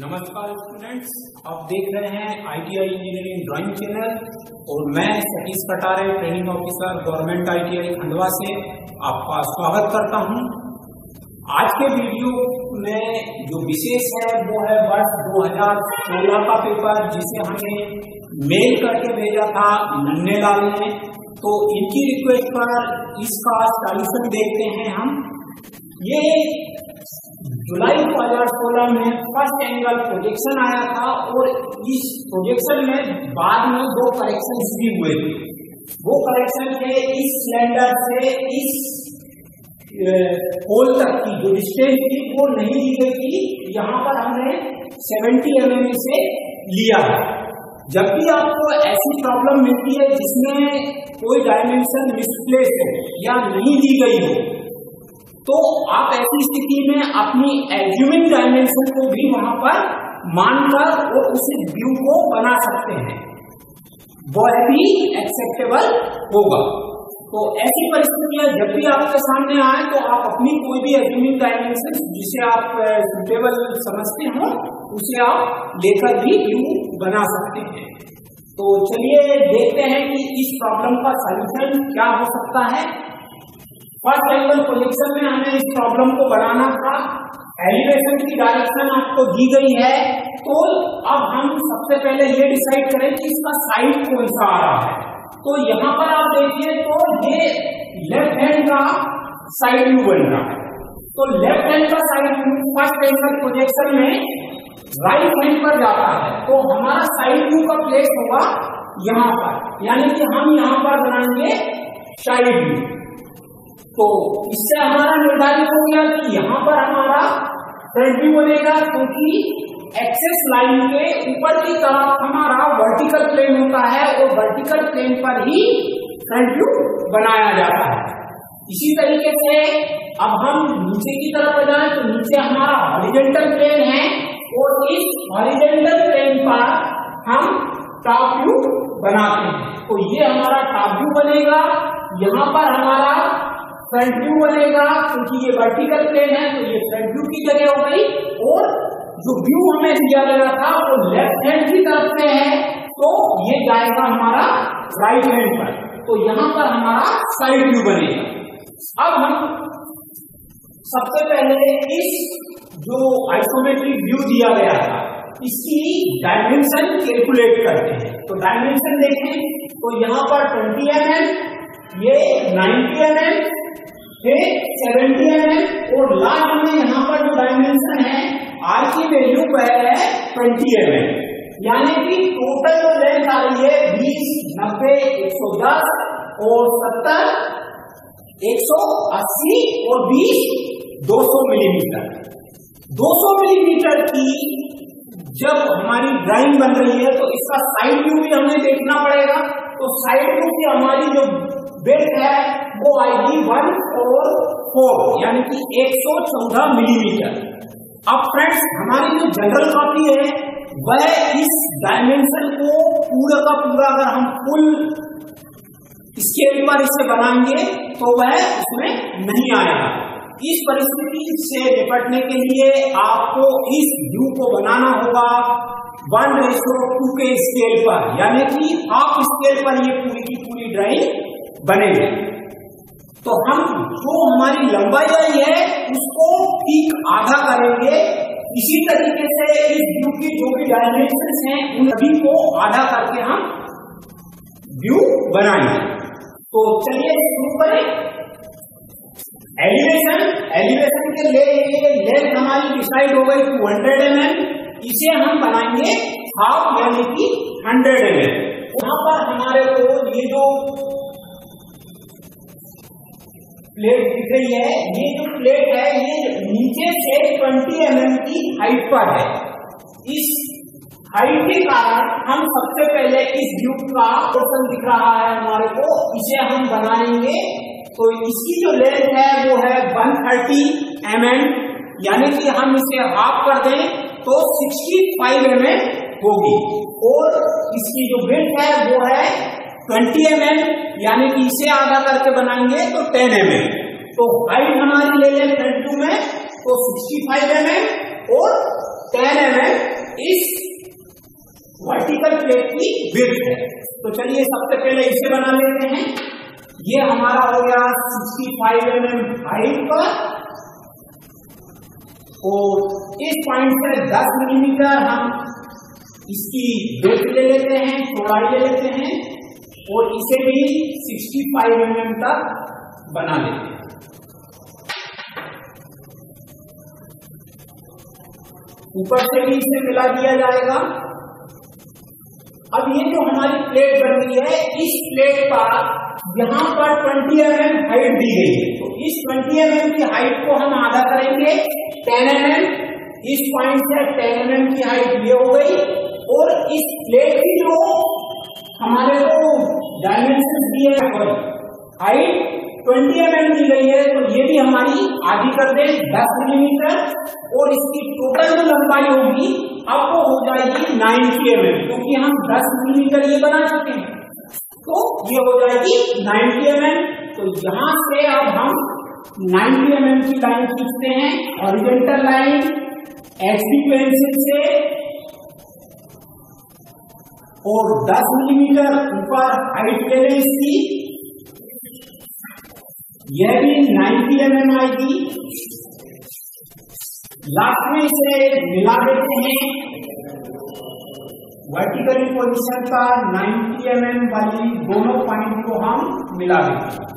नमस्कार स्टूडेंट्स आप देख रहे हैं आईटीआई इंजीनियरिंग ड्राइंग चैनल और मैं Satish Katare training officer government ITI Khandwa से आपका स्वागत करता हूँ। आज के वीडियो में जो विशेष है, वो है वर्ष 2016 का पेपर जिसे हमने मेल करके भेजा था नन्हे लाल ने। तो इनकी रिक्वेस्ट पर इसका सॉल्यूशन देखते हैं हम। ये जुलाई 2016 में फ़र्स्ट एंगल प्रोजेक्शन आया था और इस प्रोजेक्शन में बाद में दो करेक्शन भी हुए। थे वो करेक्शन थे इस सिलेंडर से इस होल तक की, जो डिस्टेंस थी, वो नहीं दी गई थी। यहाँ पर हमने 70 एम mm से लिया। जब भी आपको ऐसी प्रॉब्लम मिलती है जिसमें कोई डायमेंशन मिसप्लेस हो या नहीं दी गई हो। तो आप ऐसी स्थिति में अपनी एज्यूमिंग डायमेंशन को भी वहाँ पर मानकर और उस व्यू को बना सकते हैं। वह भी एक्सेप्टेबल होगा। तो ऐसी परिस्थितियाँ जब भी आपके सामने आए तो आप अपनी कोई भी एज्यूमिंग डायमेंशन जिसे आप सुटेबल समझते हो, उसे आप लेकर भी व्यू बना सकते हैं। तो चलिए देखते हैं कि इस प्रॉब्लम का सॉल्यूशन क्या हो सकता है। फ़र्स्ट एंगल प्रोजेक्शन में हमें इस प्रॉब्लम को बनाना था। एलिवेशन की डायरेक्शन आपको दी गई है। तो अब हम सबसे पहले ये डिसाइड करें कि इसका साइड कौन सा आ रहा है। तो यहाँ पर आप देखिए तो ये लेफ़्ट हैंड का साइड व्यू बन रहा है। तो लेफ़्ट हैंड का side view first angle projection में राइट हैंड पर जाता है। तो हमारा साइड व्यू का प्लेस होगा यहाँ पर। यानी कि हम यहाँ पर बनाएँगे साइड व्यू तो इससे हमारा निर्धारित हो गया कि यहाँ पर हमारा फ्रंट व्यू बनेगा, क्योंकि एक्सेस लाइन के ऊपर की तरफ़ हमारा वर्टिकल प्लेन होता है, और वर्टिकल प्लेन पर ही फ्रंट व्यू बनाया जाता है। इसी तरीके से अब हम नीचे की तरफ़ जाए तो नीचे हमारा हॉरिजेंटल प्लेन है, और इस हॉरिजेंटल प्लेन पर हम टॉप व्यू बनाते हैं। तो ये हमारा टॉप व्यू बनेगा। यहाँ पर हमारा फ्रंट व्यू बनेगा, क्योंकि ये वर्टिकल प्लेन है तो ये फ्रंट व्यू की जगह हो गई। और जो व्यू हमें दिया गया था, वो लेफ़्ट हैंड की तरफ़ से है तो ये जाएगा हमारा राइट हैंड पर। तो यहाँ पर हमारा साइड व्यू बनेगा। अब हम सबसे पहले इस जो आइसोमेट्रिक व्यू दिया गया था, इसकी डायमेंशन कैलकुलेट करते हैं। तो डायमेंशन देखें तो यहाँ पर 20 एम mm ये 90 M mm seventy M M और लास्ट में यहाँ पर जो डायमेंशन है आर की वैल्यू पहले है ट्वेंटी एम एम यानी कि टोटल जो लेंथ आ रही है बीस, नब्बे, एक सौ दस और सत्तर, एक सौ अस्सी और बीस, दो सौ मिलीमीटर दो सौ मिलीमीटर की जब हमारी ड्राइंग बन रही है तो इसका साइड व्यू भी हमें देखना पड़ेगा। तो साइड की हमारी जो बेल्ट है, वो आएगी वन फोर फोर यानी कि एक सौ चौदह मिलीमीटर अब फ्रेंड्स हमारी जो जनरल कॉपी है, वह इस डायमेंशन को पूरा का पूरा अगर हम फुल स्केल पर इसे बनाएँगे तो वह उसमें नहीं आएगा. इस परिस्थिति से निपटने के लिए आपको इस व्यू को बनाना होगा. वन रेशो टू के स्केल पर, यानी कि हाफ़ स्केल पर ये पूरी की पूरी ड्राइंग बनेगी। तो हम जो हमारी लंबाई आई है, उसको ठीक आधा करेंगे। इसी तरीके से इस व्यू की जो भी डायमेंशन हैं, उन सभी को आधा करके हम व्यू बनाएँगे। तो चलिए शुरू करें। एलिवेशन एलिवेशन के लिए लेंथ हमारी डिसाइड हो गई टू हंड्रेड एम एम इसे हम बनाएँगे हाफ़ यानी कि हंड्रेड एम एम वहाँ पर हमारे को ये जो प्लेट दिख रही है, ये जो प्लेट है, ये नीचे से 20 एम mm की हाइट पर है। इस हाइट के कारण हम सबसे पहले इस ट्यूब का पोर्सन दिख रहा है हमारे को, इसे हम बनाएँगे। तो इसकी जो लेंथ है, वो है 130 एम mm यानी कि हम इसे हाफ़ कर दें। तो 65 एम mm होगी। और इसकी जो ब्रिथ है वो है 20 एम mm, यानी कि इसे आधा करके बनाएँगे तो 10 एम mm. तो हाइट हमारी ले लें फ्रंट टू में तो 65 एम mm और 10 एम mm इस वर्टिकल प्लेट की ब्रिथ है। तो चलिए सबसे पहले इसे बना लेते हैं। ये हमारा हो गया 65 फाइव एम एम हाइट पर। और इस पॉइंट से 10 मिलीमीटर हम इसकी डेप्थ ले लेते हैं, चौड़ाई ले लेते हैं और इसे भी 65 फाइव एम तक बना लेते हैं। ऊपर से भी इसे मिला दिया जाएगा। अब ये जो हमारी प्लेट बन रही है, इस प्लेट पर यहाँ पर 20 एम एम हाइट दी गई है। तो इस 20 एम एम की हाइट को हम आधा करेंगे। 10 एम एम, इस पॉइंट से 10 एम एम की हाइट ये हो गई और इस प्लेट की जो हमारे को डायमेंशन दिए हाइट ट्वेंटी एम एम दी गई है तो ये भी हमारी आधी कर दे, दस मिलीमीटर और इसकी टोटल जो लंबाई होगी, अब वो हो जाएगी नाइनटी एम एम, क्योंकि हम दस मिलीमीटर ये बना चुके हैं। तो ये हो जाएगी नाइनटी एम एम तो यहाँ से अब हम नाइनटी एम एम की लाइन खींचते हैं ऑरिजेंटल लाइन एक्सी पेंसिल से, और 10 मिलीमीटर ऊपर हाइट ले लें इसकी। यह भी 90 एम एम आएगी। लास्ट में इसे मिला देते हैं। वर्टिकल पोजीशन का 90 एम एम वाली दोनों पॉइंट को हम मिला देते हैं।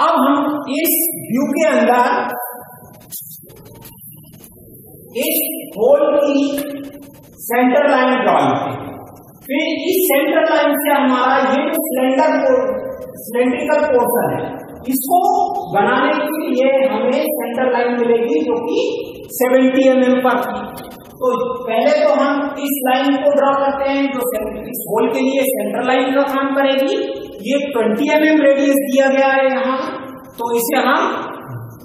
अब हम इस व्यू के अंदर, इस होल की सेंटर लाइन ड्रॉ करते हैं। फिर इस सेंटर लाइन से हमारा ये जो सिलेंडर सिलेंड्रिकल पोर्शन है, इसको बनाने के लिए हमें सेंटर लाइन मिलेगी जो कि 70 एम एम पर थी। तो पहले तो हम इस लाइन को ड्रॉ करते हैं, जो इस होल के लिए सेंटर लाइन का काम करेगी। ये 20 एम एम रेडियस दिया गया है यहाँ। तो इसे हम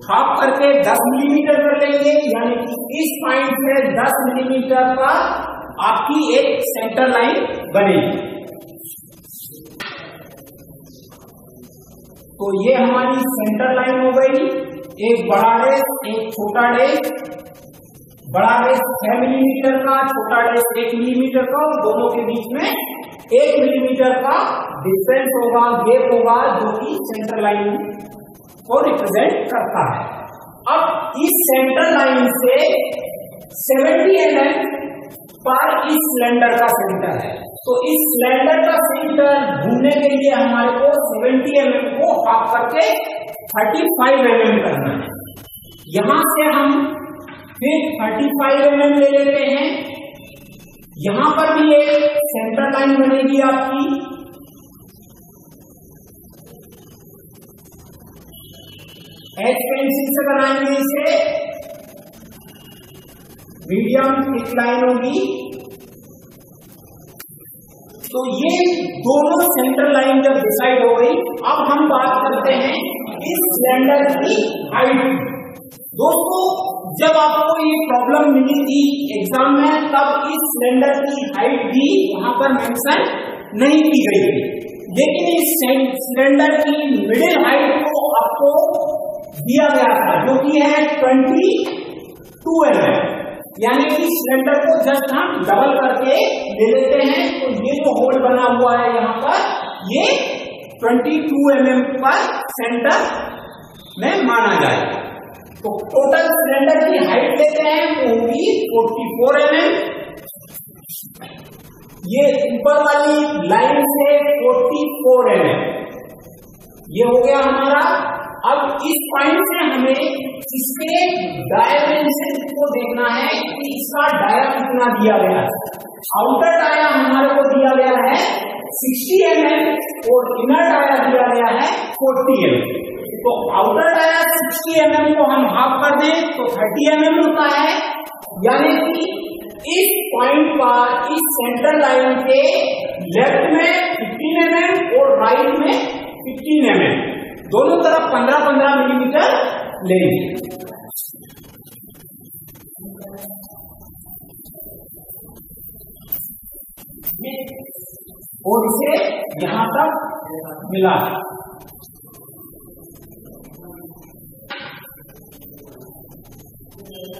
हाफ़ करके 10 मिलीमीटर कर लेंगे, यानी कि इस पॉइंट से 10 मिलीमीटर का आपकी एक सेंटर लाइन बनेगी। तो ये हमारी सेंटर लाइन हो गई। एक बड़ा डेस एक छोटा डेस बड़ा डेस छह मिलीमीटर का, छोटा डेस एक मिलीमीटर का दोनों के बीच में एक मिलीमीटर का डिफरेंस होगा गेप होगा जो कि सेंटर लाइन को रिप्रेजेंट करता है। अब इस सेंटर लाइन से 70 एम एम पर इस सिलेंडर का सेंटर है। तो इस सिलेंडर का सेंटर ढूँढने के लिए हमारे को 70 एम mm को हाफ़ करके 35 फाइव एम करना है। यहाँ से हम फिर 35 एम ले लेते हैं। यहाँ पर भी एक सेंटर लाइन बनेगी आपकी। एच पेंसिल से बनाएँगे इसे। मीडियम एक लाइन होगी। तो ये दोनों सेंटर लाइन जब डिसाइड हो गई, अब हम बात करते हैं इस सिलेंडर की हाइट दोस्तों जब आपको ये प्रॉब्लम मिली थी एग्ज़ाम में, तब इस सिलेंडर की हाइट भी वहाँ पर मेंशन नहीं की गई थी। लेकिन इस सिलेंडर की मिडिल हाइट को आपको दिया गया था, जो कि है ट्वेंटी टू एम यानी कि सिलेंडर को जस्ट हम डबल करके ले लेते हैं। तो ये जो होल बना हुआ है यहाँ पर, ये 22 टू mm पर सेंटर में माना जाएगा। तो टोटल सिलेंडर की हाइट लेते हैं वो होगी 44 mm ये ऊपर वाली लाइन से 44 mm ये हो गया हमारा। अब इस पॉइंट से हमें इसके डायमेंशन को देखना है कि इसका डाया कितना दिया गया है। आउटर डाया हमारे को दिया गया है 60 एम mm और इनर डाया दिया गया है 40 एम mm. तो आउटर डाया 60 एम को हम हाफ़ कर दें तो 30 एम mm होता है। यानी कि इस पॉइंट पर इस सेंटर लाइन के लेफ़्ट में 15 एम mm और राइट में 15 एम mm दोनों तरफ़ 15-15 मिलीमीटर लेंगे। और इसे यहाँ तक मिला। अब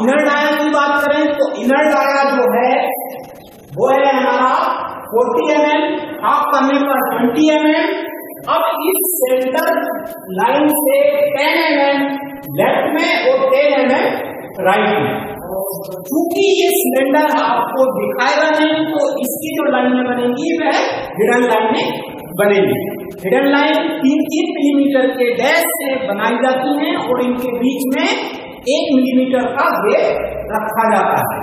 इनर डाया की बात करें तो इनर डाया जो है, वो है हमारा 40 एम एम आप करने पर 20 एम एम अब इस सेंटर लाइन से 10 एम एम लेफ़्ट में और 10 एम एम राइट में। क्योंकि ये सिलेंडर आपको दिखाएगा नहीं तो इसकी जो लाइनें बनेंगी वह हिडन लाइनें बनेगी। हिडन लाइन तीन तीन मिलीमीटर के डैश से बनाई जाती हैं और इनके बीच में एक मिलीमीटर का गेप रखा जाता है।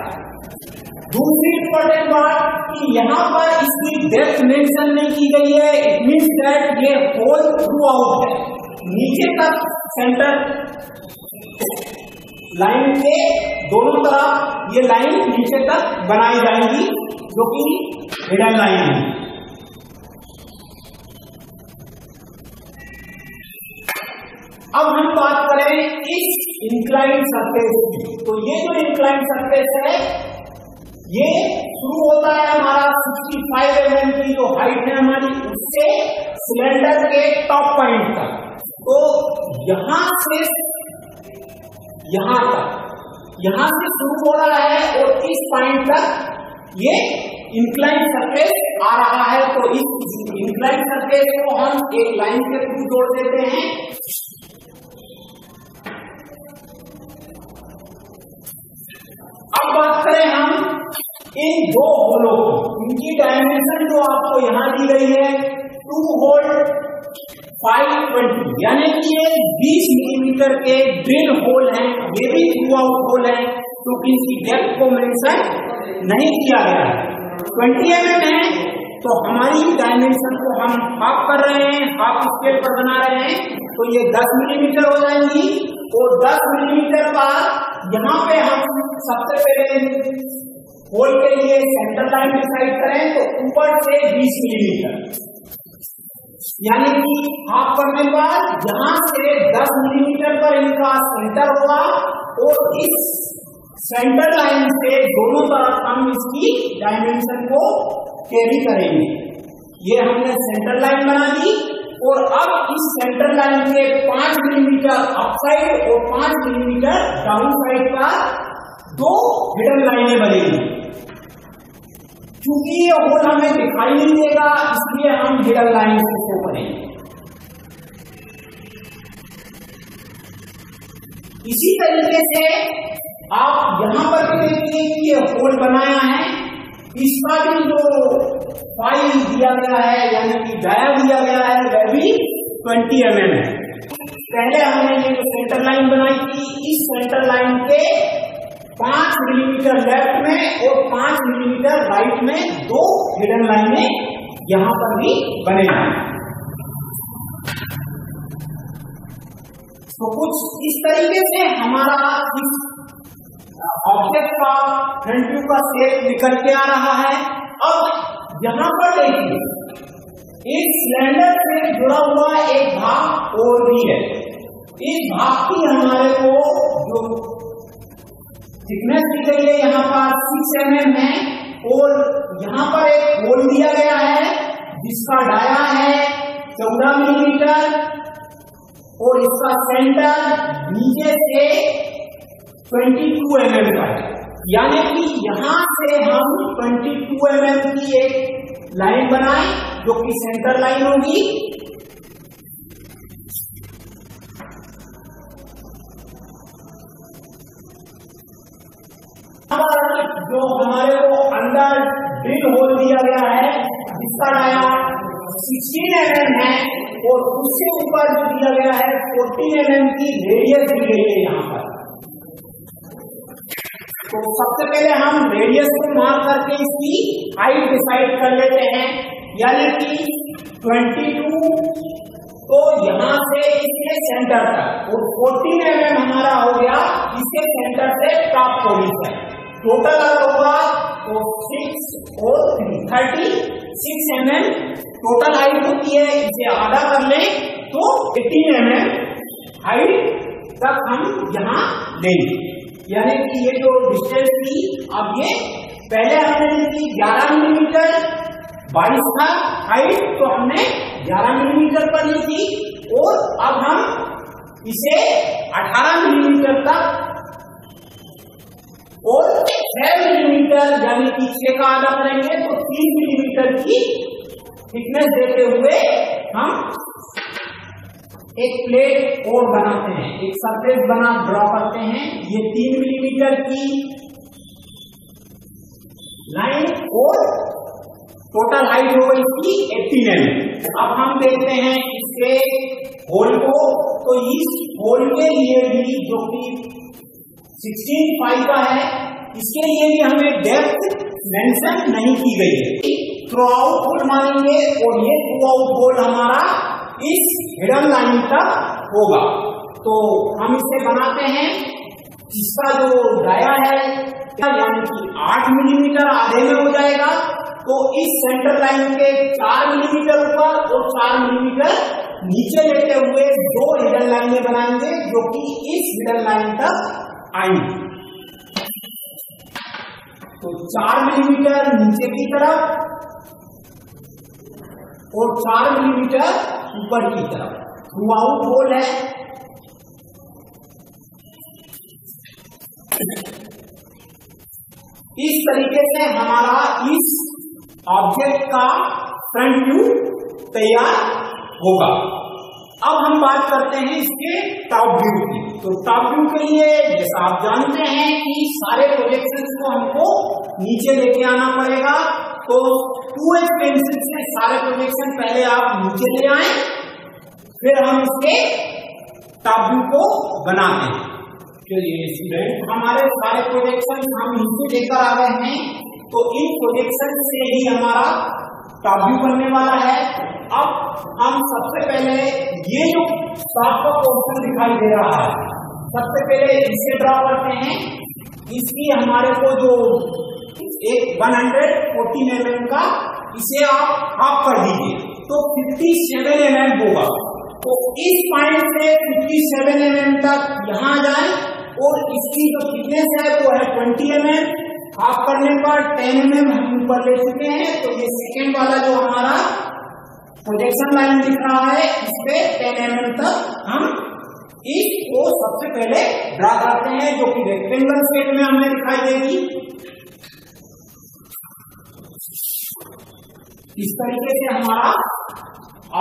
दूसरी इंपॉर्टेंट बात कि यहाँ पर इसकी डेप्थ मेंशन नहीं की गई है। इट मीन दैट ये होल थ्रू आउट है। नीचे तक सेंटर लाइन के दोनों तरफ़ ये लाइन नीचे तक बनाई जाएँगी, जो कि हिडन लाइन है। अब हम बात करें इस इंक्लाइन सरफेस की। तो ये जो इंक्लाइन सरफेस है, ये शुरू होता है हमारा 65 फाइव एम की जो हाइट है हमारी, उससे सिलेंडर के टॉप पॉइंट तक। तो यहाँ से यहाँ तक। यहाँ से शुरू हो रहा है और इस पॉइंट तक ये इंक्लाइन सरफेस आ रहा है। तो इस इंक्लाइन सरफेस को हम एक लाइन के थ्रू जोड़ देते हैं। अब बात करें हम इन दो होलों की। इनकी डायमेंशन जो आपको यहाँ दी गई है टू होल फाइव ट्वेंटी यानी कि ये बीस मिलीमीटर के ड्रिल होल हैं, ये भी थ्रू आउट होल है क्योंकि इनकी डेप्थ को मेंशन नहीं किया गया ट्वेंटी एम एम है तो हमारी डायमेंशन को हम हाफ़ कर रहे हैं हाफ़ स्केल पर बना रहे हैं तो ये 10 मिलीमीटर हो जाएँगी। और 10 मिलीमीटर बाद यहाँ पे हम सबसे पहले होल के लिए सेंटर लाइन डिसाइड करें तो ऊपर से 20 मिलीमीटर यानी कि हाफ़ करने बाद यहाँ से 10 मिलीमीटर पर इनका सेंटर होगा, और इस सेंटर लाइन से दोनों तरफ़ हम इसकी डायमेंशन को कैरी करेंगे। ये हमने सेंटर लाइन बना दी, और अब इस सेंटर लाइन के पाँच मिलीमीटर अप साइड और पाँच मिलीमीटर डाउन साइड का दो हिडन लाइनें बनेगी। क्योंकि ये होल हमें दिखाई नहीं देगा, इसलिए हम हिडन लाइन शो करेंगे। इसी तरीके से आप यहाँ पर भी देखिए कि ये होल बनाया है। इसका भी जो फ़ाइल दिया गया है, यानी कि डाया दिया गया है, वह भी ट्वेंटी एम एम है। पहले हमने ये जो सेंटर लाइन बनाई थी, इस सेंटर लाइन के पाँच मिलीमीटर लेफ़्ट में और पाँच मिलीमीटर राइट में दो हिडन लाइनें यहाँ पर भी बनेगी तो कुछ इस तरीके से हमारा इस ऑब्जेक्ट का फ्रंट व्यू का शेप निकल के आ रहा है। अब यहाँ पर देखिए इस सिलेंडर से जुड़ा हुआ एक भाग और भी है। इस भाग की हमारे को जो थिकनेस दी गई है यहाँ पर सिक्स एम एम है और यहाँ पर एक होल दिया गया है, जिसका डाया है चौदह मिलीमीटर और इसका सेंटर नीचे से 22 एम एम का है यानी कि यहाँ से हम 22 एम एम की एक लाइन बनाए, जो कि सेंटर लाइन होगी। जो हमारे को अंदर ड्रिल होल दिया गया है, जिसका डाया 16 एम एम है और उसके ऊपर जो दिया गया है 14 एम एम की रेडियस दी गई है यहाँ पर। तो सबसे पहले हम रेडियस को मार्क करके इसकी हाइट डिसाइड कर लेते हैं। यानी कि 22 तो यहाँ से इसके सेंटर तक। और 14 एम एम हमारा हो गया, इसके सेंटर से टॉप पोजिशन टोटल अगर होगा तो सिक्स और three thirty six m m total height होती है, इसे आधा कर ले तो 18 एम एम हाइट तक हम यहाँ लेंगे यानी कि ये जो डिस्टेंस थी, अब ये पहले हमने ली थी ग्यारह मिलीमीटर बाईस था हाइट तो हमने ग्यारह मिलीमीटर पर ली थी। और अब हम इसे अठारह मिलीमीटर तक और छह मिलीमीटर यानी कि छह का आधा करेंगे तो तीन मिलीमीटर की थिकनेस देते हुए हम एक प्लेट और बनाते हैं। एक सरफेस बना ड्रॉ करते हैं। ये तीन मिलीमीटर की लाइन और टोटल हाइट हो गई इसकी एट्टी एम अब हम देखते हैं इसके होल को। तो इस होल के लिए भी जो कि सिक्सटीन फाइव का है, इसके लिए भी हमें डेप्थ मेंशन नहीं की गई है। थ्रू आउट होल मानेंगे और ये थ्रू आउट होल हमारा इस हिडन लाइन तक होगा। तो हम इसे बनाते हैं। इसका जो डाया है, यानी कि आठ मिलीमीटर आधे में हो जाएगा। तो इस सेंटर लाइन के चार मिलीमीटर ऊपर और चार मिलीमीटर नीचे लेते हुए दो हिडन लाइनें बनाएँगे, जो कि इस हिडन लाइन तक आएँगे तो चार मिलीमीटर नीचे की तरफ़ और चार मिलीमीटर ऊपर की तरफ़। थ्रू आउट होल है इस तरीके से हमारा इस ऑब्जेक्ट का फ्रंट व्यू तैयार होगा। अब हम बात करते हैं इसके टॉप व्यू की। तो टॉप व्यू के लिए जैसा आप जानते हैं कि सारे प्रोजेक्शन को हमको नीचे लेके आना पड़ेगा। तो टू एच पेंसिल से सारे प्रोजेक्शन पहले आप नीचे ले आए, फिर हम इसके टॉप को बनाते हैं। चलिए स्टूडेंट हमारे सारे प्रोजेक्शन हम नीचे लेकर आ गए हैं। तो इन प्रोजेक्शन से ही हमारा टॉप बनने वाला है। अब हम सबसे पहले ये जो टॉप का पोर्शन दिखाई दे रहा है सबसे पहले इसे ड्रॉ करते हैं? इसकी हमारे को जो एक 114 mm का, इसे आप हाफ़ कर दीजिए। तो 57 mm होगा। तो इस पॉइंट से 57 mm तक यहाँ जाए और इसकी जो थिकनेस है वो है ट्वेंटी एम एम हाफ़ करने पर टेन एम एम हम ऊपर ले चुके हैं। तो ये सेकेंड वाला जो हमारा प्रोजेक्शन लाइन दिख रहा है, इस पे टेन एम एम तक हम इसको सबसे पहले ड्रा करते हैं, जो कि रेक्टेंगल शेप में हमें दिखाई देगी। इस तरीके से हमारा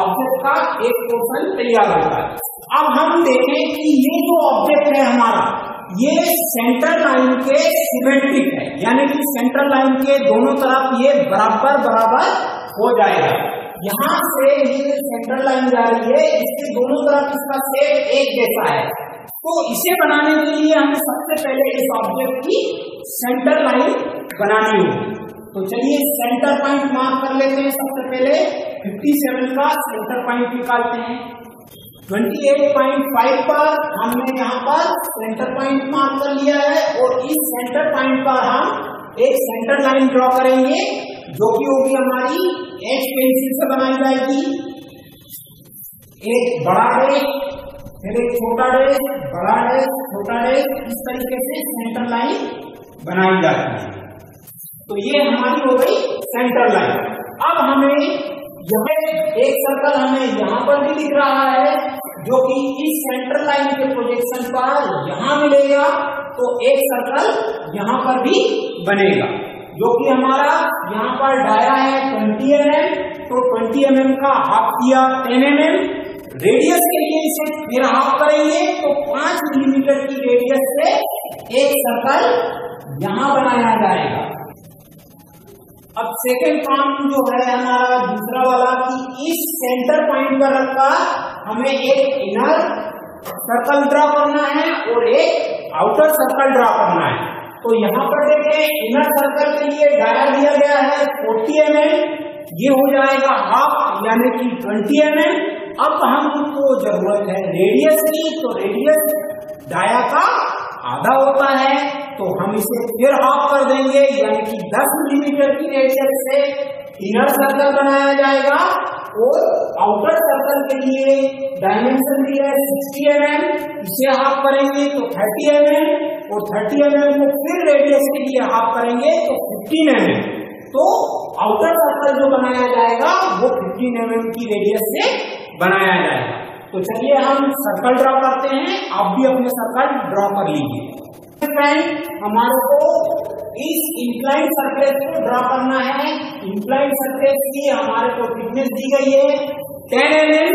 ऑब्जेक्ट का एक पोर्शन तैयार होता है अब हम देखें कि ये जो ऑब्जेक्ट है हमारा, ये सेंटर लाइन के सिमेट्रिक है। यानी कि सेंटर लाइन के दोनों तरफ़ ये बराबर बराबर हो जाएगा। यहाँ से ये सेंटर लाइन जा रही है, इसके दोनों तरफ़ इसका सेप एक जैसा है। तो इसे बनाने के लिए हमें सबसे पहले इस ऑब्जेक्ट की सेंटर लाइन बनानी होगी। तो चलिए सेंटर पॉइंट मार्क कर लेते हैं सबसे पहले। 57 का सेंटर पॉइंट निकालते हैं। 28.5 पर हमने यहाँ पर सेंटर पॉइंट मार्क कर लिया है और इस सेंटर पॉइंट पर हम एक सेंटर लाइन ड्रॉ करेंगे। जो कि होगी हमारी एच पेंसिल से बनाई जाएगी। एक बड़ा डेज़ फिर एक छोटा डेज़ बड़ा डेज़ छोटा डेज़ इस तरीके से सेंटर लाइन बनाई जाती है। तो ये हमारी हो गई सेंटर लाइन अब हमें यह एक सर्कल हमें यहाँ पर भी दिख रहा है, जो कि इस सेंटर लाइन के प्रोजेक्शन पर यहाँ मिलेगा तो एक सर्कल यहाँ पर भी बनेगा। जो कि हमारा यहाँ पर डाया है ट्वेंटी एम एम तो ट्वेंटी एम एम का हाफ़ किया टेन एम एम रेडियस के लिए इसे फिर हाफ़ करेंगे तो पाँच मिलीमीटर की रेडियस से एक सर्कल यहाँ बनाया जाएगा। अब सेकेंड काम जो है हमारा, दूसरा वाला कि इस सेंटर पॉइंट पर रखा हमें एक इनर सर्कल ड्रॉ करना है और एक आउटर सर्कल ड्रॉ करना है। तो यहाँ पर देखें इनर सर्कल के लिए डाया दिया गया है 40 एम ये हो जाएगा हाफ़ यानी कि 20 एम एम अब हमको ज़रूरत है रेडियस की तो रेडियस डाया का आधा होता है। तो हम इसे फिर हाफ़ कर देंगे, यानी कि 10 मिलीमीटर की रेडियस से इनर सर्कल बनाया जाएगा और आउटर सर्कल के लिए डायमेंशन दिया है सिक्सटी एम एम इसे हाफ़ करेंगे तो थर्टी एम एम और थर्टी एम एम को फिर रेडियस के लिए हाफ़ करेंगे तो फिफ्टीन एम एम तो आउटर सर्कल जो बनाया जाएगा, वो फिफ्टीन एम एम की रेडियस से बनाया जाएगा। तो चलिए हम सर्कल ड्रॉ करते हैं, आप भी अपने सर्कल ड्रॉ कर लीजिए। फ्रेंड हमारे को इस इंक्लाइन सर्कल को ड्रॉ करना है। इंक्लाइन सरफेस की हमारे को थिकनेस दी गई है। टेन एम एम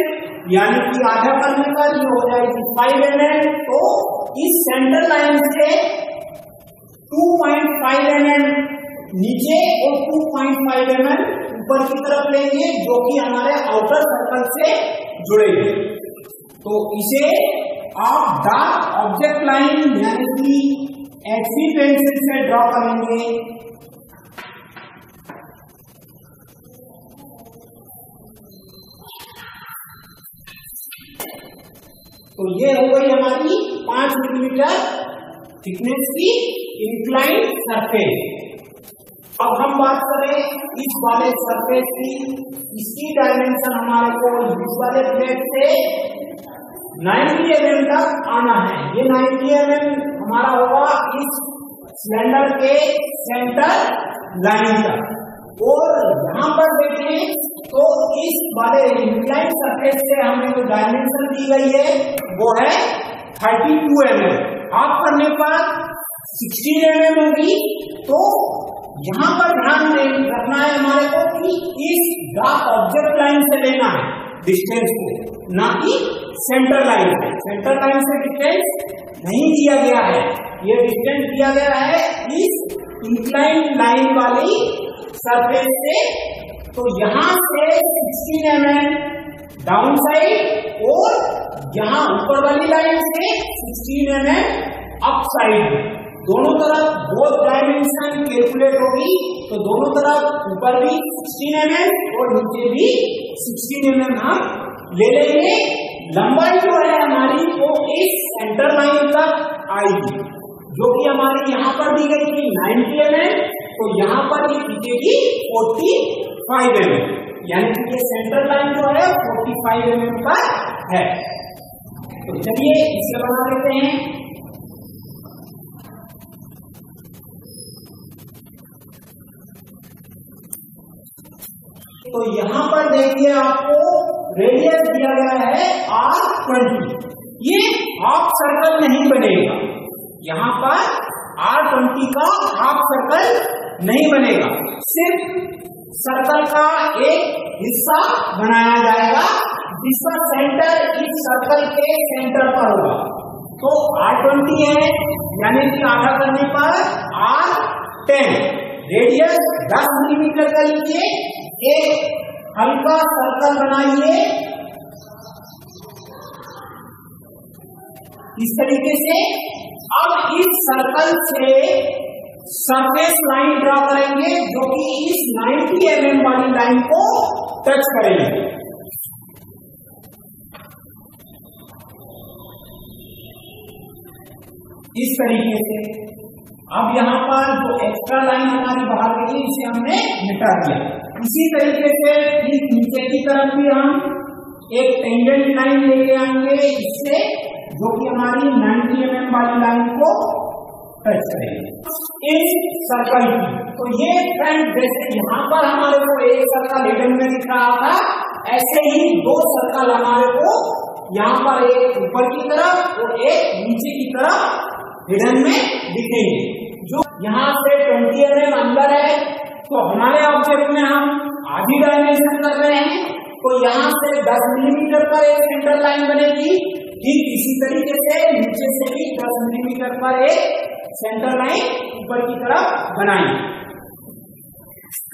यानी कि आधा करने पर ये हो जाएगी फाइव एम एम तो इस सेंटर लाइन से 2.5 एम एम नीचे और 2.5 एम एम ऊपर की तरफ़ लेंगे, जो कि हमारे आउटर सर्कल से जुड़ेंगे तो इसे आप डार्क ऑब्जेक्ट लाइन यानी कि एचबी पेंसिल से ड्रॉ करेंगे। तो ये हो गई हमारी पाँच मिलीमीटर थिकनेस की इंक्लाइन सरफेस अब हम बात करें इस वाले सरफेस की इसकी डायमेंशन हमारे को इस वाले प्लेट से 90 एम mm तक आना है। ये 90 एम mm हमारा होगा इस सिलेंडर के सेंटर लाइन तक। और यहाँ पर देखें तो इस वाले इंक्लाइन सरफेस से हमें जो डायमेंशन दी गई है, वो है 32 एम हाफ़ करने पर 16 एम होगी तो यहाँ पर ध्यान रखना है हमारे को कि इस डार्क ऑब्जेक्ट लाइन से लेना है डिस्टेंस को, ना कि सेंटर लाइन से। सेंटर लाइन से डिस्टेंस नहीं दिया गया है। ये डिस्टेंस दिया गया है इस इंक्लाइन लाइन वाली सरफेस से तो यहाँ से 16 एम एम डाउन साइड और यहाँ ऊपर वाली लाइन से 16 एम एम अप साइड दोनों तरफ़ दो डायमेंशन कैलकुलेट होगी तो दोनों तरफ़ ऊपर भी 16 एम एम और नीचे भी 16 एम एम हम ले लेंगे। लंबाई जो है हमारी वो इस सेंटर लाइन तक आएगी, जो कि हमारी यहाँ पर दी गई थी। 90 एम तो यहाँ पर ये खींचेगी 45 एम यानी कि ये सेंटर लाइन जो है 45 एम पर है। तो चलिए इसे बना लेते हैं। तो यहाँ पर देखिए आपको रेडियस दिया गया है आर ट्वेंटी ये हाफ़ सर्कल नहीं बनेगा। यहाँ पर आर ट्वेंटी का हाफ़ सर्कल नहीं बनेगा। सिर्फ़ सर्कल का एक हिस्सा बनाया जाएगा, जिसका सेंटर इस सर्कल के सेंटर पर होगा। तो आर ट्वेंटी है, यानी कि आधा करने पर आर टेन रेडियस दस मिलीमीटर का लीजिए, एक हल्का सर्कल बनाइए। इस तरीके से अब इस सर्कल से सरफेस लाइन ड्रा करेंगे जो कि इस 90 एम mm वाली लाइन को टच करेंगे। इस तरीके से अब यहाँ पर जो एक्स्ट्रा लाइन हमारी बाहर गई, इसे हमने मिटा दिया। इसी तरीके से इस नीचे की तरफ़ भी हम एक टेंजेंट लाइन लेके आएँगे, इससे जो कि हमारी 90 एम mm वाली लाइन को टच करेगी। इस सर्कल की। तो ये फ्रेंड जैसे यहाँ पर हमारे को एक सर्कल हिडन में दिख रहा था, ऐसे ही दो सर्कल हमारे को यहाँ पर एक ऊपर की तरफ़ और एक नीचे की तरफ़ हिडन में दिखेंगे। जो यहाँ से 20 एम mm अंदर है तो हमारे ऑब्जेक्ट में हम आधी डायमेंशन कर रहे हैं। तो यहाँ से 10 मिलीमीटर पर एक सेंटर लाइन बनेगी। ठीक इसी तरीके से नीचे से भी 10 मिलीमीटर पर एक सेंटर लाइन ऊपर की तरफ़ बनाई।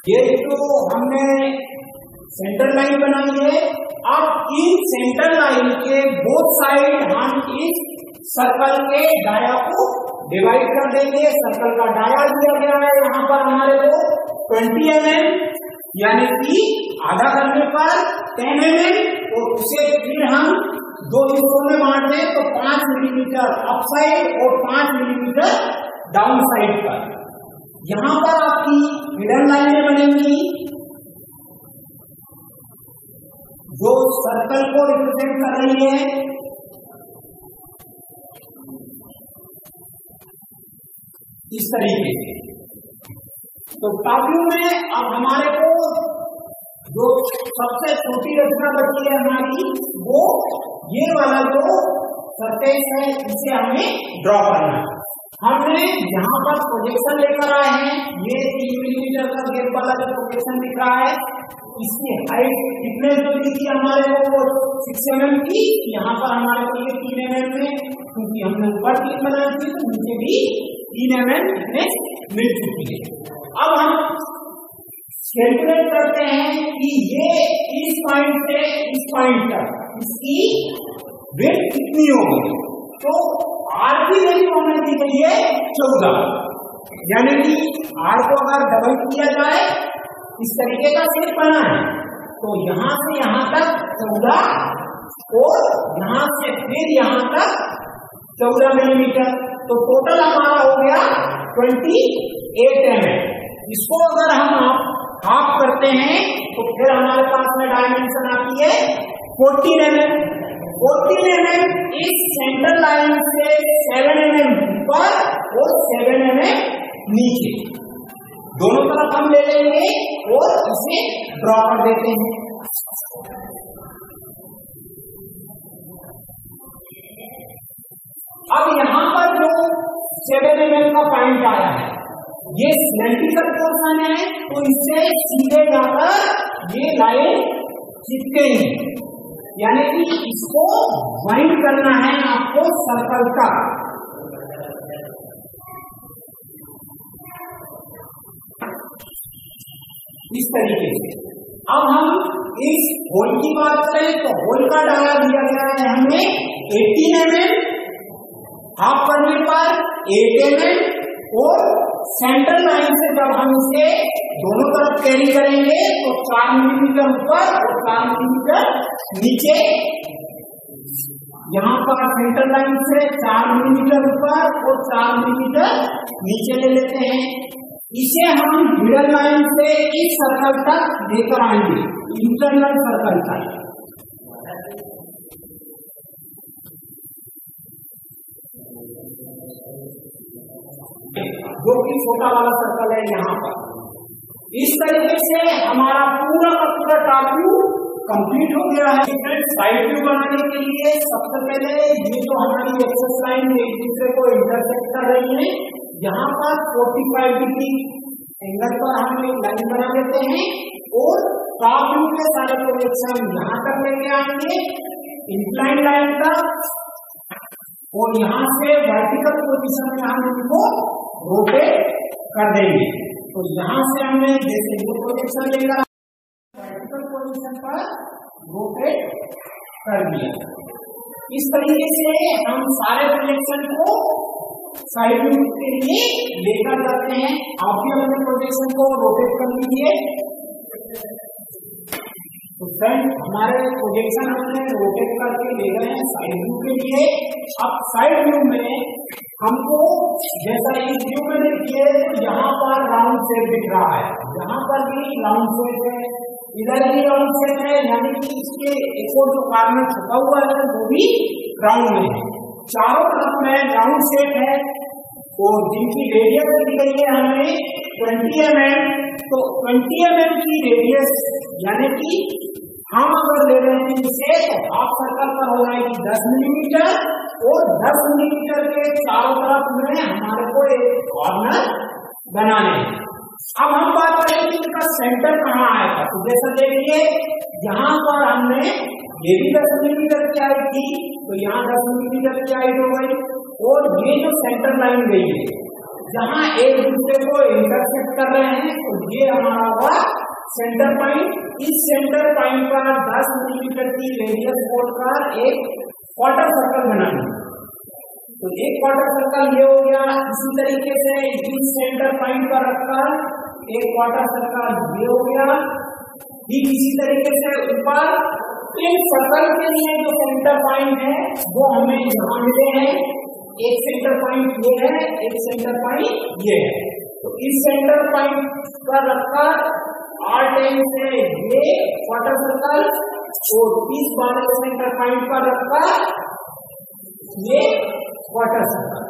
ये तो हमने सेंटर लाइन बनाई है। अब इन सेंटर लाइन के बोथ साइड हम इस सर्कल के डाया को डिवाइड कर देंगे। सर्कल का डाया दिया गया है यहाँ पर हमारे को ट्वेंटी एम एम यानी कि आधा करने पर टेन एम एम और उसे फिर हम दो हिस्सों में बांट दें तो पाँच मिलीमीटर अप साइड और पाँच मिलीमीटर डाउन साइड पर। यहाँ पर आपकी हिडन लाइनें बनेंगी। जो सर्कल को रिप्रेजेंट कर रही है। इस तरीके से। तो टापियों में अब हमारे को जो सबसे छोटी रचना बची है हमारी, वो ये वाला जो सरफेस है, इसे हमें ड्रॉ करना है। हमने यहाँ पर प्रोजेक्शन लेकर आए हैं। ये तीन मिलीमीटर का गेप वाला जो प्रोजेक्शन दिख रहा है, इसकी हाइट कितने जो दी थी हमारे को सिक्स एम एम की, यहाँ पर हमारे को ये तीन एम एम में, क्योंकि हमने ऊपर तीन बनाई थी तो नीचे भी तीन एम एम मिल चुकी है। अब हम कैलकुलेट करते हैं कि ये इस पॉइंट से इस पॉइंट तक इसकी वेट कितनी होगी? तो आर की वैल्यू गई है? चौदह। यानी कि आर को अगर डबल किया जाए, इस तरीके का सेट बना है। तो यहाँ से यहाँ तक चौदह और यहाँ से फिर यहाँ तक चौदह मिलीमीटर तो टोटल हमारा हो गया ट्वेंटी एट एम इसको अगर हम हाफ़ करते हैं तो फिर हमारे पास में डायमेंशन आती है fourteen m m fourteen m m इस सेंटर लाइन से सेवन एम एम ऊपर और सेवन एम एम नीचे। दोनों तरफ़ हम ले लेंगे और इसे ड्रॉ कर देते हैं। अब यहाँ पर जो सेवन एम एम का पॉइंट आया है, ये सिलेंड्रिकल पोर्सन है तो इससे सीधे जाकर ये लाइन चिपकेंगे। यानी कि इसको वाइंड करना है आपको सर्कल का। इस तरीके से। अब हम इस होल की बात करें तो होल का डाला दिया गया है हमें 18 एम एम हाफ़ करने पर 8 एम एम और सेंट्रल लाइन से जब हम इसे दोनों तरफ़ कैरी करेंगे तो चार मिलीमीटर ऊपर और चार मिलीमीटर नीचे। यहाँ पर सेंट्रल लाइन से चार मिलीमीटर ऊपर और चार मिलीमीटर नीचे ले लेते हैं। इसे हम मिडल लाइन से इस सर्कल तक लेकर आएँगे इंटरनल सर्कल तक। जो कि छोटा वाला सर्कल है यहाँ पर। इस तरीके से हमारा पूरा का पूरा टापू कंप्लीट हो गया है। साइड व्यू बनाने के लिए सबसे पहले ये जो हमारी एक्सेस लाइन एक दूसरे को इंटरसेक्ट कर रही है। यहाँ पर 45 डिग्री एंगल पर हम एक लाइन बना देते हैं और टॉप व्यू के सारे प्रोजेक्शन यहाँ तक लेके आएँगे। इंक्लाइन लाइन तक और यहाँ से वर्टिकल पोजिशन में हम इनको रोटेट कर देंगे। तो यहाँ से हमने जैसे ये पोजिशन लेकर वर्टिकल पोजिशन पर रोटेट कर दिया। इस तरीके से हम सारे प्रोजेक्शन को साइड व्यू के लिए लेकर जाते हैं। आप भी अपने प्रोजेक्शन को रोटेट कर लीजिए। तो फ्रेंड हमारे प्रोजेक्शन हमने रोटेट करके ले गए हैं साइड व्यू के लिए। अब साइड व्यू में हमको जैसा इस व्यू में देखिए तो यहाँ पर राउंड शेप दिख रहा है। यहाँ पर भी राउंड शेप है, इधर भी राउंड शेप है, यानी कि इसके एक और जो कार में छुपा हुआ है, वो भी राउंड में है। चारों तरफ़ में राउंड शेप है और जिनकी रेडियस दी गई है हमें ट्वेंटी एम एम तो ट्वेंटी एम एम की रेडियस यानी कि हम अगर ले रहे हैं इसे तो हाफ़ सर्कल पर हो जाएगी दस मिलीमीटर और दस मिलीमीटर के चारों तरफ़ में हमारे को एक कॉर्नर बनाने अब हम बात करेंगे इसका सेंटर कहाँ आएगा। तो जैसा देखिए, यहाँ पर हमने ये भी दस मिलीमीटर की आई थी तो यहाँ दस मिलीमीटर की हाइट हो गई। और ये जो सेंटर लाइन गई है, जहाँ एक दूसरे को इंटरसेक्ट कर रहे हैं तो ये हमारा हुआ सेंटर पॉइंट इस सेंटर पॉइंट पर 10 मिलीमीटर की रेडियस का एक क्वार्टर सर्कल बनाना तो एक क्वार्टर सर्कल ये हो गया। इसी तरीके से इस सेंटर पॉइंट पर रखकर एक क्वार्टर सर्कल ये हो गया। ठीक इसी तरीके से ऊपर इन सर्कल के लिए जो सेंटर पॉइंट है, वो हमें यहाँ मिले हैं। एक सेंटर पॉइंट ये है, एक सेंटर पॉइंट ये है। तो इस सेंटर पॉइंट पर रखकर आर टेन से ये क्वार्टर सर्कल और तीस वाले सेंटर पॉइंट पर रखकर ये क्वार्टर सर्कल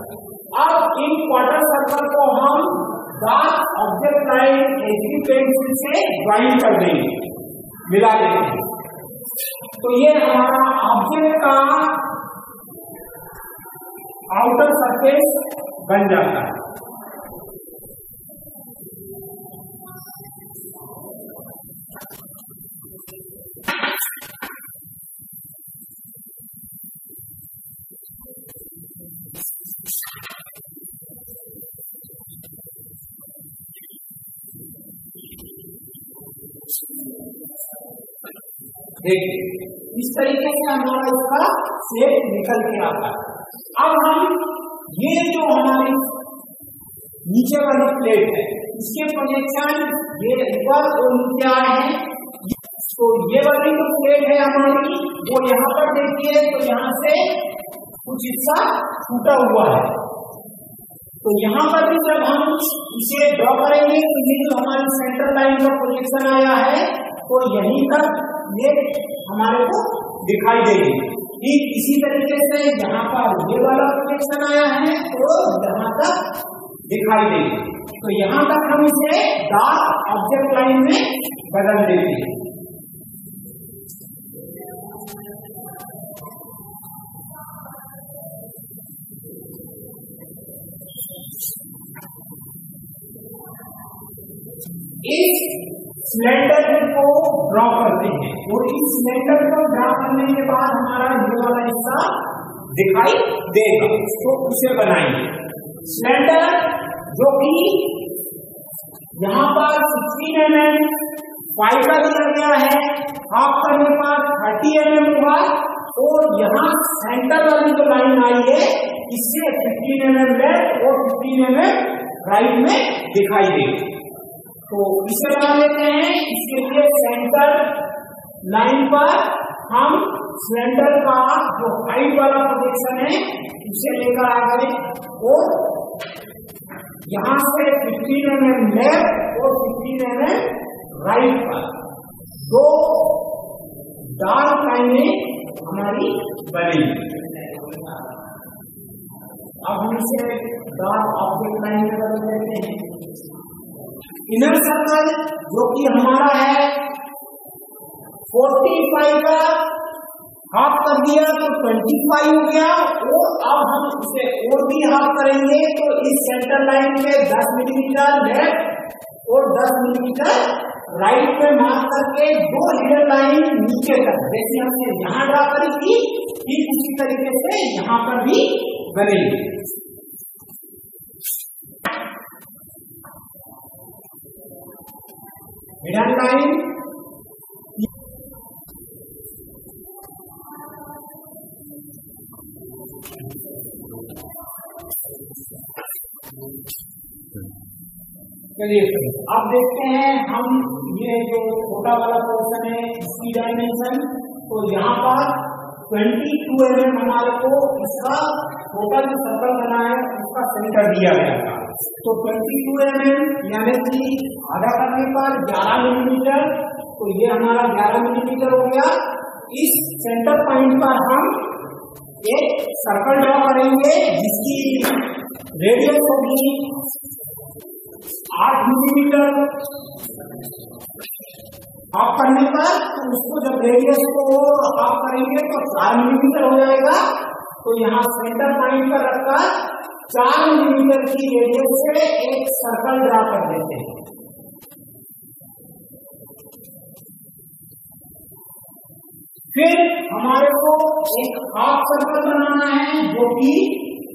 अब इन क्वार्टर सर्कल को हम डार्क ऑब्जेक्ट लाइन एसी पेंसिल से ड्राइंग कर देंगे, मिला देंगे। तो ये हमारा ऑब्जेक्ट का आउटर सरफेस बन जाता है। देखिए, इस तरीके से हमारा इसका शेप निकल के आता है। अब हम ये जो हमारी नीचे वाली प्लेट है, इसके प्रोजेक्शन ये ऊपर और नीचे आए हैं? तो ये वाली जो प्लेट है हमारी, वो यहाँ पर देखिए तो यहाँ से कुछ हिस्सा टूटा हुआ है। तो यहाँ पर भी जब हम इसे ड्रॉ करेंगे तो ये जो हमारी सेंटर लाइन का प्रोजेक्शन आया है तो यहीं तक ये हमारे को दिखाई देगी। ठीक इसी तरीके से यहाँ पर ये वाला प्रोजेक्शन आया है तो यहाँ तक दिखाई देगी। तो यहाँ तक हम इसे डार्क ऑब्जेक्ट लाइन में बदल देते हैं। इस सिलेंडर को ड्रॉ करते हैं और इस सिलेंडर को ड्रॉ करने के बाद हमारा ये वाला हिस्सा दिखाई देगा। तो उसे बनाएँगे। सिलेंडर जो कि यहाँ पर सिक्सटीन एम एम फाइव का दिया गया है। हाफ़ करने पर थर्टी एम एम हुआ। और यहाँ सेंटर वाली जो लाइन आई है, इससे फिफ्टीन एम एम लेफ़्ट और फिफ्टीन एम एम राइट में दिखाई देगी। तो इसे बना लेते हैं। इसके लिए सेंटर लाइन पर हम सिलेंडर का जो हाइट वाला प्रोजेक्शन है, उसे लेकर आ गए और यहाँ से 15 एम एम लेफ़्ट और 15 एम एम राइट पर। दो डार्क लाइनें हमारी बनेगी। अब हम इसे डार्क ऑब्जेक्ट लाइन में बदल देते हैं। इनर सर्कल जो कि हमारा है 45 का हाफ़ कर दिया तो 25 हो गया, और अब हम इसे और भी हाफ़ करेंगे तो इस सेंटर लाइन पे 10 मिलीमीटर लेफ़्ट और 10 मिलीमीटर राइट में मार्क करके दो हिडन लाइन नीचे तक जैसे हमने यहाँ ड्रा करी थी, ठीक उसी तरीके से यहाँ पर भी बनेगी। लाइन चलिए अब देखते हैं हम ये जो छोटा वाला पोर्शन है, इसकी डायमेंशन तो यहाँ पर 22 टू एम एम हमारे को इसका जो सर्कल है, उसका सेंटर दिया गया था। तो 22 टू एम यानी कि आधा करने पर 11 मिलीमीटर तो ये हमारा 11 मिलीमीटर हो गया। इस सेंटर पॉइंट पर हम एक सर्कल ड्रॉ करेंगे, जिसकी रेडियस होगी आठ मिलीमीटर ऑफ़ करने पर तो उसको जब रेडियस को ऑफ़ करेंगे तो चार मिलीमीटर हो जाएगा। तो यहाँ सेंटर पॉइंट पर रखकर चार मिलीमीटर की रेडियस से एक सर्कल ड्रा कर देते हैं फिर हमारे को एक हाफ़ सर्कल बनाना है जो कि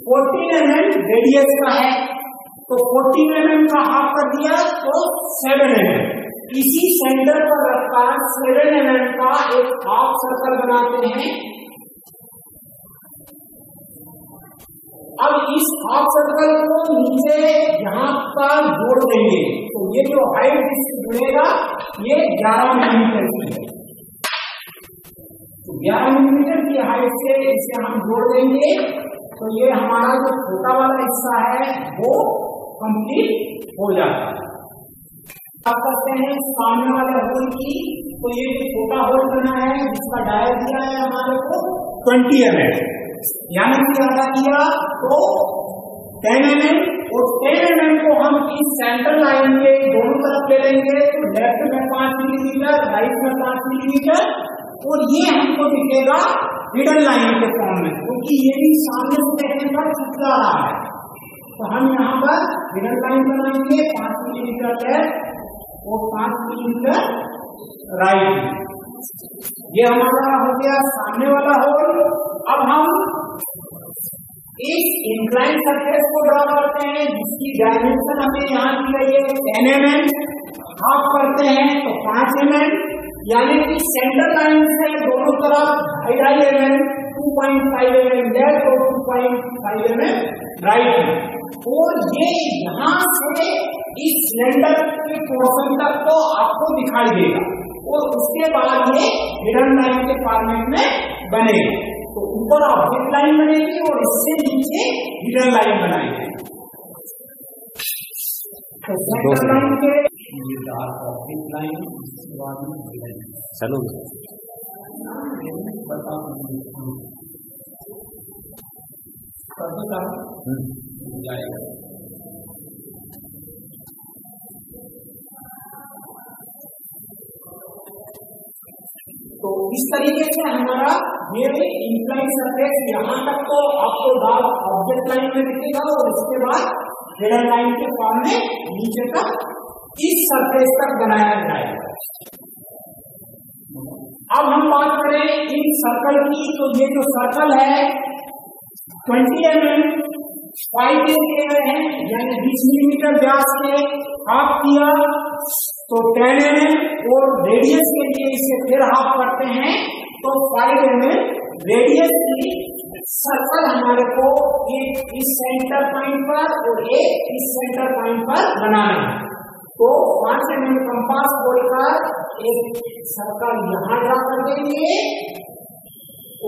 14 एम एम रेडियस का है तो 14 एम एम का हाफ़ कर दिया तो 7 एम एम इसी सेंटर पर रखकर 7 एम एम का एक हाफ़ सर्कल बनाते हैं अब इस हाफ़ सर्कल को नीचे यहाँ पर जोड़ देंगे। तो ये जो हाइट इससे जुड़ेगा, ये 11 मिलीमीटर की है। तो ग्यारह मिलीमीटर की हाइट से इसे हम जोड़ देंगे। तो ये हमारा जो छोटा वाला हिस्सा है, वो कंप्लीट हो जाता है। अब करते हैं, सामने वाले होल की तो ये छोटा होल बना है, जिसका डायर दिया है हमारे को ट्वेंटी एम एम यानी कि आधा किया तो टेन एम एम और टेन एम एम को हम इस सेंट्रल लाइन के दोनों तरफ़ ले लेंगे तो लेफ़्ट में पाँच मिलीमीटर राइट में पाँच मिलीमीटर और ये हमको दिखेगा हिडन लाइन के फॉर्म में क्योंकि ये भी सामने से देखने पर चिपका रहा है। तो हम यहाँ पर मिडल लाइन बनाएँगे, पाँच मिलीमीटर लेफ़्ट और पाँच मिलीमीटर राइट ये हमारा हो गया सामने वाला होल अब हम इस इंक्लाइन सरफेस को ड्रॉ करते हैं, जिसकी डायमेंशन हमें यहाँ की गई है टेन एम एम हाफ़ करते हैं तो पाँच एम एम यानी कि सेंटर लाइन से दोनों तरफ़ ढाई m m two point five m m left और two point five m m right और ये यहाँ से इस सिलेंडर के पोर्शन तक तो आपको दिखाई देगा। और उसके बाद ये हिडन लाइन के फॉर्मेट में बनेगा। तो ऊपर ऑब्जेक्ट लाइन बनेगी और इससे नीचे हिडन लाइन बनाएँगे। तो सेंटर लाइन के ऑब्जेक्ट लाइन चलो। जाएगा तो इस तरीके से हमारा ये इंक्लाइन सरफेस यहाँ तक तो आपको ऑब्जेक्ट लाइन में दिखेगा और इसके बाद हेडर लाइन के फॉर्म में नीचे तक इस सरफेस तक बनाया जाएगा। अब हम बात करें इन सर्कल की तो ये जो सर्कल है ट्वेंटी एम एम फाइव दिए गए हैं, यानी बीस मिलीमीटर व्यास के हाफ़ किया तो टेन एम एम और रेडियस के लिए इसे फिर हाफ़ करते हैं। तो फाइव एम एम रेडियस की सर्कल हमारे को एक इस सेंटर पॉइंट पर और एक इस सेंटर पॉइंट पर बनाना है। तो पाँच एम एम कंपास बोलकर एक सर्कल यहाँ ड्रा कर देंगे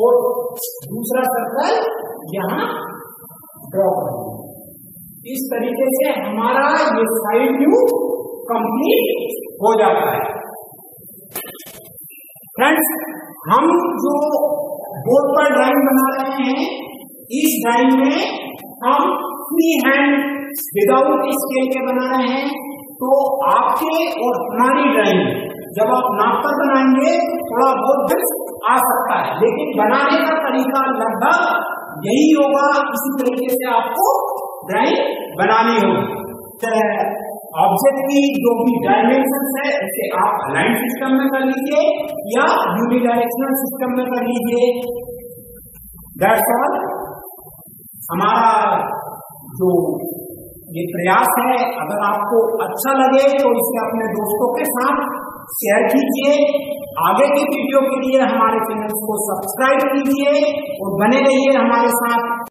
और दूसरा सर्कल यहाँ ड्रॉ कर देंगे। इस तरीके से हमारा ये साइड व्यू कंप्लीट हो जाता है। फ्रेंड्स हम जो बोर्ड पर ड्राइंग बना रहे हैं, इस ड्राइंग में हम फ्री हैंड विदाउट स्केल के बना रहे हैं। तो आपके और हमारी ड्राइंग जब आप नाप कर बनाएँगे, थोड़ा बहुत आ सकता है। लेकिन बनाने का तरीका लगभग यही होगा, इसी तरीके से आपको ड्राइंग बनानी होगी। ऑब्जेक्ट की जो भी डायमेंशन है उसे आप अलाइन सिस्टम में कर लीजिए या यूनिडायरेक्शनल सिस्टम में कर लीजिए। ऑल हमारा जो ये प्रयास है, अगर आपको अच्छा लगे तो इसे अपने दोस्तों के साथ शेयर कीजिए। आगे की वीडियो के लिए हमारे चैनल को सब्सक्राइब कीजिए और बने रहिए हमारे साथ।